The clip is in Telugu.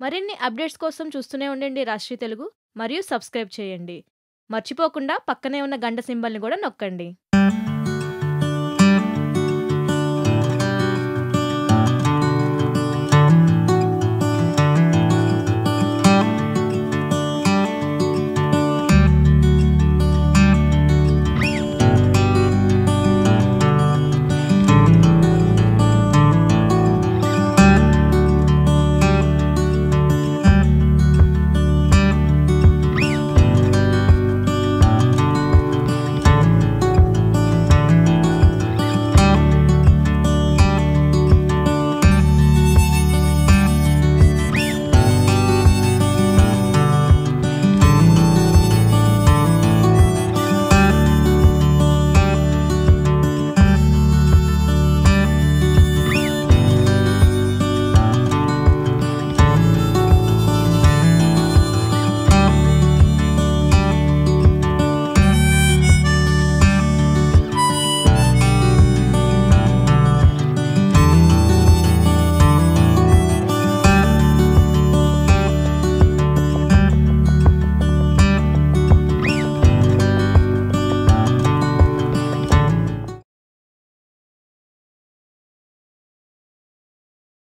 మరిన్ని అప్డేట్స్ కోసం చూస్తూనే ఉండండి రాష్ట్రీ తెలుగు మరియు సబ్స్క్రైబ్ చేయండి. మర్చిపోకుండా పక్కనే ఉన్న గంట సింబల్‌ని కూడా నొక్కండి.